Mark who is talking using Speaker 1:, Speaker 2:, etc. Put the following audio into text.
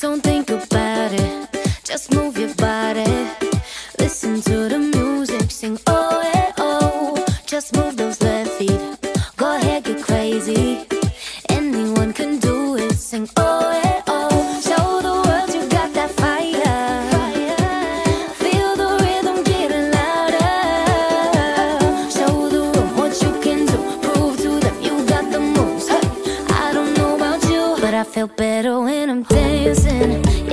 Speaker 1: Don't think about it, just move your body. Listen to the music, sing oh yeah, oh. Just move those left feet, go ahead, get crazy. Anyone can do it, sing oh yeah. Feel better when I'm dancing.